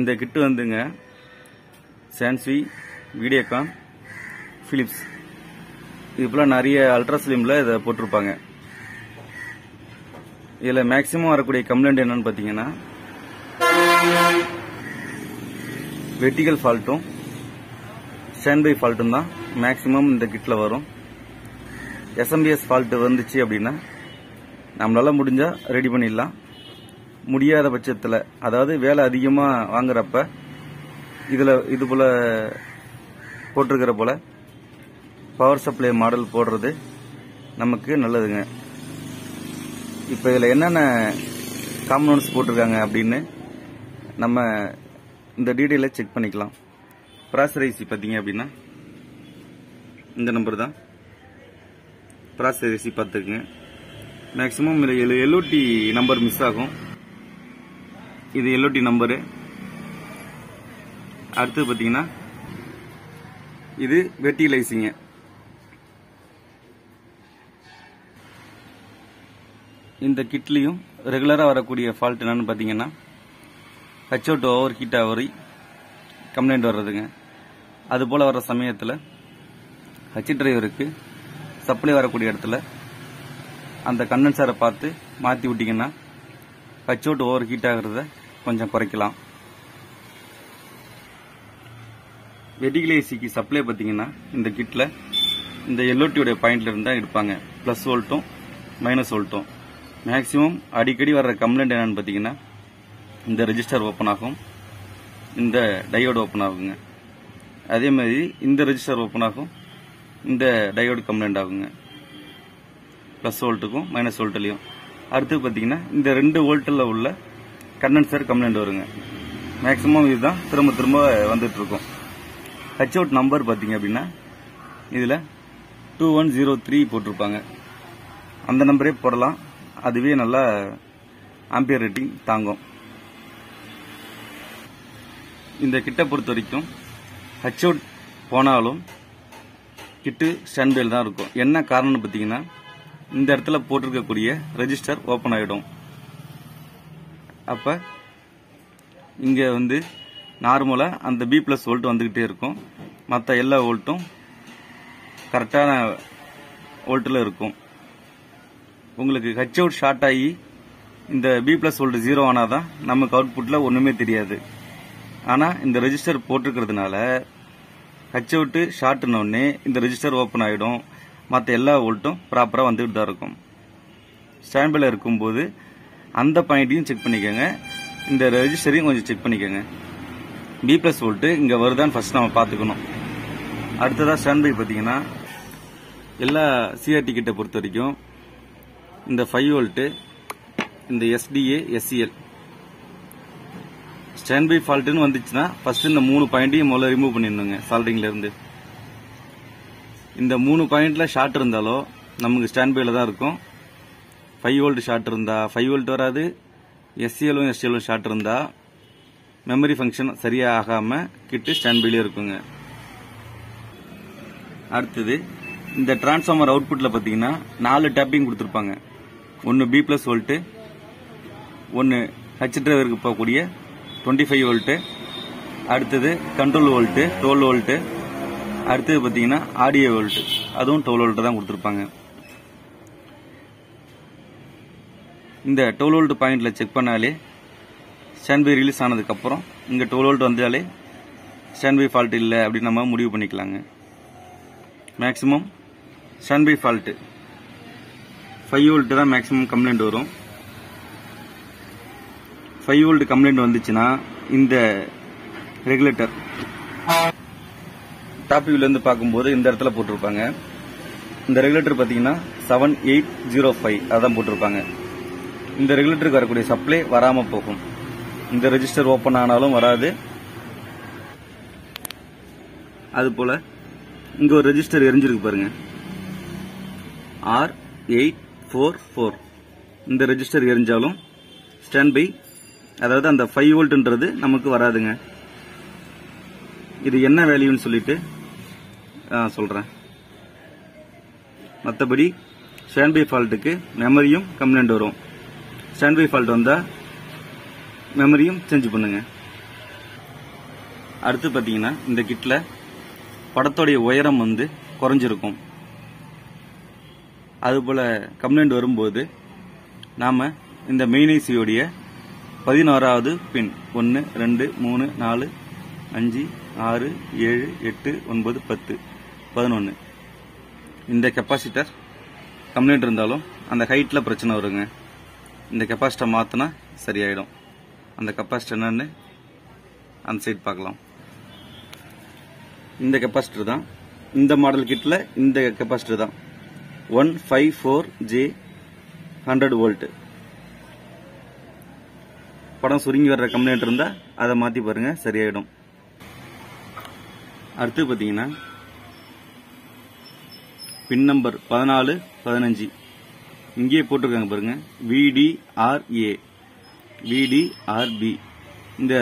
இந்த கிட்டு வந்துங்க. சான்ஸ்வி வீடியோகான் பிலிப்ஸ் இது நிறைய அல்ட்ரா ஸ்லிமில் இதை போட்டிருப்பாங்க. இதில் மேக்சிமம் வரக்கூடிய கம்ப்ளைண்ட் என்னன்னு பார்த்தீங்கன்னா வெர்டிகல் ஃபால்ட்டும் ஸ்டாண்ட்பை ஃபால்ட்டும் தான் மேக்சிமம் இந்த கிட்டில் வரும். எஸ்எம்பிஎஸ் ஃபால்ட்டு வந்துச்சு அப்படின்னா நம்மளால முடிஞ்சால் ரெடி பண்ணிடலாம். முடியாத பட்சத்தில் அதாவது வேலை அதிகமாக வாங்குறப்ப இதில் இது போல போட்டிருக்கிற போல பவர் சப்ளை மாடல் போடுறது நமக்கு நல்லதுங்க. இப்போ இதில் என்னென்ன காம்பனன்ட்ஸ் போட்டிருக்காங்க அப்படின்னு நம்ம இந்த டீட்டெயிலை செக் பண்ணிக்கலாம். ப்ராசரைசி பார்த்தீங்க அப்படின்னா இந்த நம்பர் தான். ப்ராசரைசி பார்த்துக்குங்க. மேக்ஸிமம் இதில் எல்ஓடி நம்பர் மிஸ் ஆகும். இது எல்ஓடி நம்பரு அடுத்தது பார்த்தீங்கன்னா இது வெட்டிலைசிங்க இந்த கிட்லேயும் ரெகுலராக வரக்கூடிய ஃபால்ட் என்னன்னு பார்த்தீங்கன்னா ஹச் அவுட் ஓவர் ஹீட் ஆகி கம்ப்ளைண்ட் வர்றதுங்க. அது போல் வர்ற சமயத்தில் ஹச் டிரைவருக்கு சப்ளை வரக்கூடிய இடத்துல அந்த கண்டென்சரை பார்த்து மாற்றி விட்டிங்கன்னா ஹச் அவுட் ஓவர் ஹீட் ஆகிறத கொஞ்சம் குறைக்கலாம். வெடிகிலேசிக்கு ஏசிக்கு சப்ளை பார்த்தீங்கன்னா இந்த கிட்டில் இந்த எல்ஓடியோட பாயிண்ட்ல இருந்தால் எடுப்பாங்க. ப்ளஸ் வோல்ட்டும் மைனஸ் வோல்ட்டும் மேக்ஸிமம் அடிக்கடி வர்ற கம்ப்ளைண்ட் என்னன்னு பார்த்தீங்கன்னா இந்த ரெஜிஸ்டர் ஓப்பன் ஆகும். இந்த டயோடு ஓப்பன் ஆகுங்க. அதே மாதிரி இந்த ரெஜிஸ்டர் ஓப்பன் ஆகும் இந்த டயோடு கம்ப்ளைண்ட் ஆகுங்க. ப்ளஸ் வோல்ட்டுக்கும் மைனஸ் வோல்ட்லையும் அடுத்து பார்த்தீங்கன்னா இந்த ரெண்டு வோல்ட்டில் உள்ள கண்டென்சர் கம்ப்ளைண்ட் வருங்க. மேக்ஸிமம் இதுதான். திரும்ப திரும்ப வந்துட்டு இருக்கும் ஹச் அவுட் நம்பர் பார்த்தீங்க அப்படின்னா இதில் டூ ஒன் ஜீரோ த்ரீ போட்டிருப்பாங்க. அந்த நம்பரே போடலாம். அதுவே நல்லா ஆம்பியர் ரேட்டிங் தாங்கும். இந்த கிட்ட பொறுத்த வரைக்கும் ஹச் அவுட் போனாலும் கிட்டு ஸ்டாண்ட்பைல் தான் இருக்கும். என்ன காரணம்னு பார்த்தீங்கன்னா இந்த இடத்துல போட்டிருக்கக்கூடிய ரெஜிஸ்டர் ஓப்பன் ஆகிடும் அப்போ இங்கே வந்து நார்மலாக அந்த பி ப்ளஸ் வோல்ட் வந்துக்கிட்டே இருக்கும். மற்ற எல்லா வோல்ட்டும் கரெக்டான வோல்ட்டில் இருக்கும். உங்களுக்கு ஹச் அவுட் ஷார்ட் ஆகி இந்த பி ப்ளஸ் வோல்ட் ஜீரோ ஆனால் தான் நமக்கு அவுட்புட்டில் ஒன்றுமே தெரியாது. ஆனால் இந்த ரெஜிஸ்டர் போட்டிருக்கிறதுனால ஹச் அவுட்டு ஷார்ட்னோடனே இந்த ரெஜிஸ்டர் ஓப்பன் ஆகிடும் மற்ற எல்லா வோல்ட்டும் ப்ராப்பராக வந்துக்கிட்டு தான் இருக்கும். ஸ்டாண்ட்பில் இருக்கும்போது அந்த பாயிண்ட்டையும் செக் பண்ணிக்கோங்க. இந்த ரெஜிஸ்டரையும் கொஞ்சம் செக் பண்ணிக்கோங்க. பி ப்ளஸ் வோல்ட்டு இங்கே வருதான்னு ஃபஸ்ட் நம்ம பார்த்துக்கணும். அடுத்ததாக ஸ்டாண்ட்பை பார்த்தீங்கன்னா எல்லா சிஆர்டி கிட்ட பொறுத்த வரைக்கும் இந்த ஃபைவ் வோல்ட்டு இந்த எஸ்டிஏ எஸ்சிஎல் ஸ்டாண்ட் பை ஃபால்ட்டுன்னு வந்துச்சுன்னா ஃபர்ஸ்ட் இந்த மூணு பாயிண்ட்டையும் முதல்ல ரிமூவ் பண்ணிடணுங்க சால்டிங்லேருந்து இந்த மூணு பாயிண்ட்ல ஷார்ட் இருந்தாலோ நமக்கு ஸ்டாண்ட்பைல தான் இருக்கும். ஃபைவ் வோல்ட் ஷார்ட் இருந்தா ஃபைவ் வோல்ட் வராது. எஸ்சிஎலும் எஸ்டிஎலும் ஷார்ட் இருந்தா மெமரி ஃபங்க்ஷன் சரியாக ஆகாம கிட்டு ஸ்டாண்ட்பிலே இருக்குங்க. அடுத்தது இந்த டிரான்ஸ்ஃபார்மர் அவுட்புட்ல பாத்தீங்கன்னா நாலு டேப்பிங் கொடுத்துருப்பாங்க. ஒன்னு பி பிளஸ் வோல்ட்டு ஒன்னு ஹச் டிரைவருக்கு போகக்கூடிய டுவெண்ட்டி ஃபைவ் வோல்ட்டு அடுத்தது கண்ட்ரோல் வோல்ட்டு டுவெல் வோல்ட்டு அடுத்தது பார்த்தீங்கன்னா ஆடியோ வோல்ட்டு அதுவும் டுவெல் வோல்ட்டு தான் கொடுத்துருப்பாங்க. இந்த டுவெல் வோல்ட் பாயிண்ட்ல செக் பண்ணாலே ஸ்டாண்ட்பை ரிலீஸ் ஆனதுக்கப்புறம் இங்கே டுவெல் வோல்ட் வந்தாலே ஸ்டாண்ட்பை ஃபால்ட் இல்லை அப்படின்னு நம்ம முடிவு பண்ணிக்கலாங்க. Maximum standby fault five volt தான் மேக்ஸிமம் கம்ப்ளைண்ட் வரும். ஃபைவ் வோல்ட் கம்ப்ளைண்ட் வந்துச்சுன்னா இந்த ரெகுலேட்டர் டாப் வியூல இருந்து பார்க்கும்போது இந்த இடத்துல போட்டிருப்பாங்க. இந்த ரெகுலேட்டர் பார்த்தீங்கன்னா செவன் எயிட் ஜீரோ ஃபைவ் அதான் போட்டிருப்பாங்க. இந்த ரெகுலேட்டருக்கு வரக்கூடிய சப்ளை வராமல் போகும். இந்த ரெஜிஸ்டர் ஓப்பன் ஆனாலும் வராது. அதுபோல் இங்கே ஒரு ரெஜிஸ்டர் எரிஞ்சிருக்கு பாருங்க. R eight four four. இந்த ரெஜிஸ்டர் எரிஞ்சாலும் ஸ்டாண்ட் பை அதாவது அந்த ஃபைவ் வோல்ட்ன்றது நமக்கு வராதுங்க. இது என்ன வேல்யூன்னு சொல்லிட்டு ஆ, சொல்றேன். மற்றபடி ஸ்டாண்ட்பை ஃபால்ட்டுக்கு மெமரியும் கம்ப்ளைண்ட் வரும். ஸ்டாண்ட்பை ஃபால்ட் வந்தால் மெமரியும் சேஞ்ச் பண்ணுங்க. அடுத்து பார்த்தீங்கன்னா இந்த கிட்டில் படத்தோடைய உயரம் வந்து குறைஞ்சிருக்கும். அதுபோல் கம்ப்ளைண்ட் வரும்போது நாம் இந்த மெயின் ஐசியோடைய பதினோராவது பின் ஒன்று ரெண்டு மூணு நாலு அஞ்சு ஆறு ஏழு எட்டு ஒன்பது பத்து பதினொன்று இந்த கெப்பாசிட்டர் கம்ப்ளைண்ட் இருந்தாலும் அந்த ஹைட்டில் பிரச்சனை வருங்க. இந்த கெப்பாசிட்டர் மாற்றினா சரியாயிடும். அந்த கெப்பாசிட்டர் என்னன்னு அந்த சைட் பார்க்கலாம். இந்த கெப்பாசிட்டர் தான். இந்த மாடல் கிட்டில் இந்த கெப்பாசிட்டர் தான். One five four J hundred volt படம் சுருங்கி வர்ற கம்ப்ளைண்ட் இருந்தால் அதை மாற்றி பாருங்கள் சரியாயிடும். அடுத்து பார்த்தீங்கன்னா பின் நம்பர் பதினாலு பதினஞ்சு. இங்கேயே போட்டிருக்காங்க பாருங்க. விடிஆர்ஏ விடிஆர்பி இந்த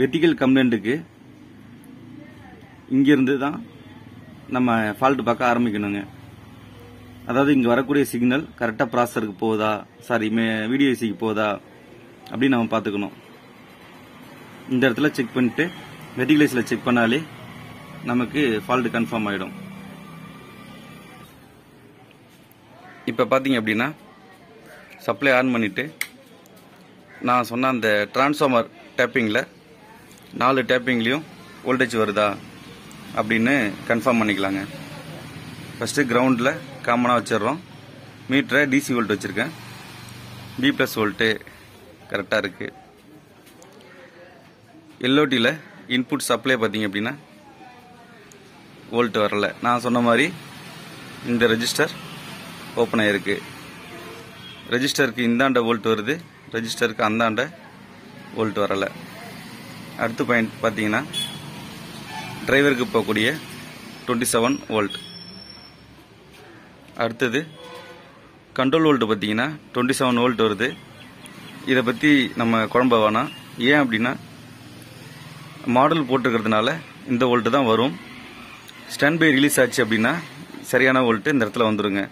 வெர்டிக்கல் கம்ப்ளைண்ட்டுக்கு இங்கிருந்து தான் நம்ம ஃபால்ட் பார்க்க ஆரம்பிக்கணுங்க. அதாவது இங்கே வரக்கூடிய சிக்னல் கரெக்டாக ப்ராசருக்கு போகுதா? சாரி மே ஐசிக்கு போகுதா? அப்படின்னு நம்ம பார்த்துக்கணும். இந்த இடத்துல செக் பண்ணிட்டு வெர்டிகலைஸில் செக் பண்ணாலே நமக்கு ஃபால்ட் கன்ஃபார்ம் ஆகிடும் இப்போ பார்த்தீங்க அப்படின்னா சப்ளை ஆன் பண்ணிவிட்டு நான் சொன்ன அந்த டிரான்ஸ்ஃபார்மர் டேப்பிங்கில் நாலு டேப்பிங்லேயும் வோல்டேஜ் வருதா அப்படின்னு கன்ஃபார்ம் பண்ணிக்கலாங்க. ஃபஸ்ட்டு கிரவுண்டில் காமனாக வச்சிடுறோம். மீட்டரை டிசி வோல்ட் வச்சுருக்கேன். பி ப்ளஸ் வோல்ட்டு கரெக்டாக இருக்குது எல்ஓடியில் இன்புட் சப்ளை பார்த்தீங்க அப்படின்னா வோல்ட் வரல. நான் சொன்ன மாதிரி இந்த ரெஜிஸ்டர் ஓப்பன் ஆகிருக்கு ரெஜிஸ்டருக்கு இந்தாண்ட வோல்ட் வருது. ரெஜிஸ்டருக்கு அந்தாண்ட வோல்ட் வரலை. அடுத்த பாயிண்ட் பார்த்தீங்கன்னா டிரைவருக்கு போகக்கூடிய டுவெண்ட்டி செவன் வோல்ட் அடுத்தது கண்ட்ரோல் வோல்ட் பார்த்தீங்கன்னா டுவெண்ட்டி செவன் வோல்ட் வருது. இதை பற்றி நம்ம குழம்ப வேணாம். ஏன் அப்படின்னா மாடல் போட்டிருக்கிறதுனால இந்த வோல்ட்டு தான் வரும். ஸ்டாண்ட் பை ரிலீஸ் ஆச்சு அப்படின்னா சரியான வோல்ட்டு இந்த இடத்துல வந்துடுங்க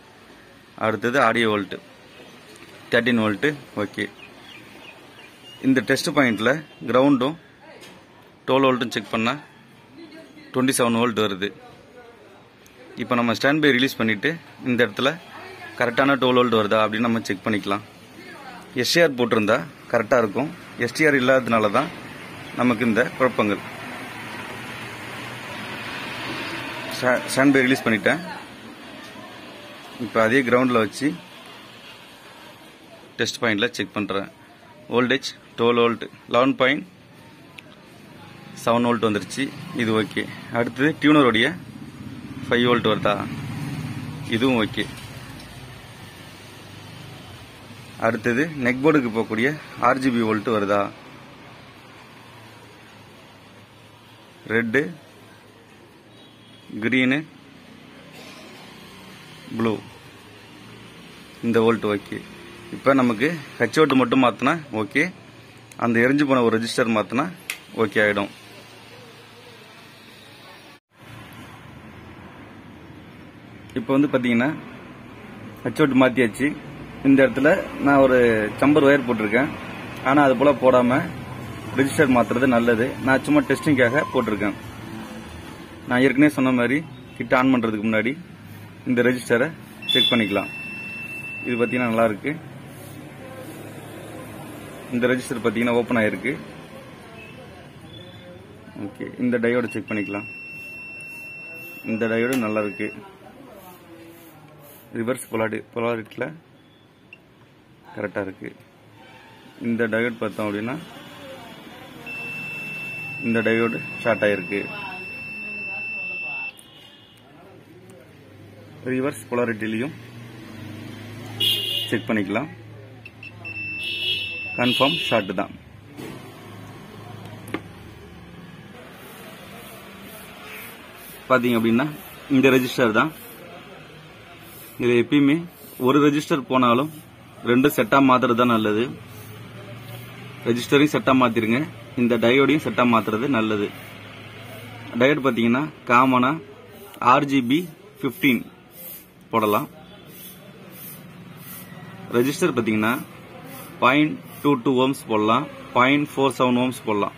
அடுத்தது audio volt thirteen volt okay இந்த டெஸ்ட் பாயிண்டில் கிரவுண்டும் டுவெல் வோல்ட்டும் செக் பண்ணால் டுவெண்ட்டி செவன் வோல்ட் வருது. இப்போ நம்ம ஸ்டாண்ட் பை ரிலீஸ் பண்ணிவிட்டு இந்த இடத்துல கரெக்டான டுவெல் வோல்ட் வருதா அப்படின்னு நம்ம செக் பண்ணிக்கலாம். எஸ்டிஆர் போட்டிருந்தா கரெக்டாக இருக்கும். எஸ்டிஆர் இல்லாததுனால தான் நமக்கு இந்த குழப்பங்கள். ஸ்டாண்ட் பை ரிலீஸ் பண்ணிட்டேன். இப்போ அதே கிரவுண்டில் வச்சு டெஸ்ட் பாயிண்டில் செக் பண்ணுறேன் voltage twelve volt eleven point seven volt வந்துருச்சு. இது ஓகே அடுத்தது டியூனருடைய ஃபைவ் வோல்ட் வருதா? இதுவும் ஓகே அடுத்தது நெக் போர்டுக்கு போகக்கூடிய ஆர்ஜிபி வோல்ட் வருதா? ரெட்டு க்ரீனு ப்ளூ இந்த வோல்ட் ஓகே இப்போ நமக்கு ஹச் ஓட்டு மட்டும் மாற்றினா ஓகே அந்த எரிஞ்சு போன ஒரு ரெஜிஸ்டர் மாற்றினா ஓகே ஆகிடும் இப்போ வந்து பார்த்தீங்கன்னா ஹச் மாற்றியாச்சு இந்த இடத்துல நான் ஒரு சம்பர் ஒயர் போட்டிருக்கேன். ஆனால் அது போல் போடாமல் ரெஜிஸ்டர் மாற்றுறது நல்லது. நான் சும்மா டெஸ்டிங்காக போட்டிருக்கேன். நான் ஏற்கனவே சொன்ன மாதிரி கிட்ட ஆன் பண்ணுறதுக்கு முன்னாடி இந்த ரெஜிஸ்டரை செக் பண்ணிக்கலாம். இது பார்த்தீங்கன்னா நல்லா இருக்கு. இந்த ரெஜிஸ்டர் பார்த்தீங்கன்னா ஓப்பன் ஆயிருக்கு. ஓகே இந்த டயோட செக் பண்ணிக்கலாம். இந்த டயோடு நல்லா இருக்கு. ரிவர்ஸ் பொலாடி பொலாரிட்டியில் கரெக்டாக இருக்கு. இந்த டயோட் பார்த்தோம் அப்படின்னா இந்த டயோடு ஷார்ட் ஆயிருக்கு. ரிவர்ஸ் பொலாரிட்டிலையும் செக் பண்ணிக்கலாம். கன்ஃபார்ம் ஷார்ட் தான். பார்த்தீங்க அப்படின்னா இந்த ரெஜிஸ்டர் தான். இது எப்பயுமே ஒரு ரெஜிஸ்டர் போனாலும் ரெண்டு செட்டாக மாத்துறது தான் நல்லது. ரெஜிஸ்டரையும் செட்டாக மாற்றிருங்க இந்த டயோடையும் செட்டாக மாற்றுறது நல்லது. டயோட் பார்த்தீங்கன்னா காமனாக ஆர்ஜிபி ஃபிஃப்டீன் போடலாம். ரெஜிஸ்டர் பார்த்தீங்கன்னா பாயிண்ட் டூ டூ ஓம்ஸ் போடலாம். பாயிண்ட் ஃபோர் செவன் ஓம்ஸ் போடலாம்.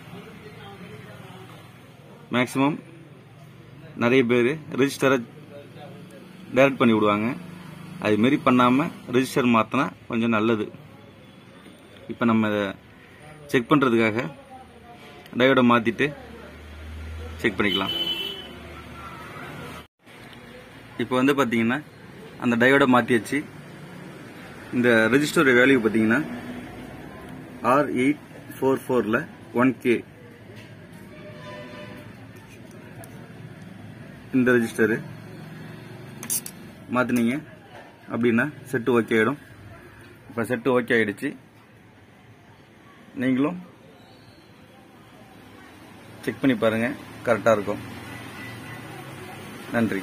மேக்ஸிமம் நிறைய பேர் ரிஜிஸ்டரை டைரக்ட் பண்ணி விடுவாங்க. அதுமாரி பண்ணாமல் ரிஜிஸ்டர் மாற்றினா கொஞ்சம் நல்லது. இப்போ நம்ம இதை செக் பண்ணுறதுக்காக டயோடை மாற்றிட்டு செக் பண்ணிக்கலாம். இப்போ வந்து பார்த்தீங்கன்னா அந்த டயோடை மாற்றியாச்சு இந்த ரெஜிஸ்டர் வேல்யூ பார்த்தீங்கன்னா ஆர் எயிட் ஃபோர் ஃபோரில் ஒன் கே இந்த ரெஜிஸ்டரு மாற்றினீங்க அப்படின்னா செட்டு ஓகே ஆகிடும் இப்போ செட்டு ஓகே ஆகிடுச்சு நீங்களும் செக் பண்ணி பாருங்கள் கரெக்டாக இருக்கும். நன்றி.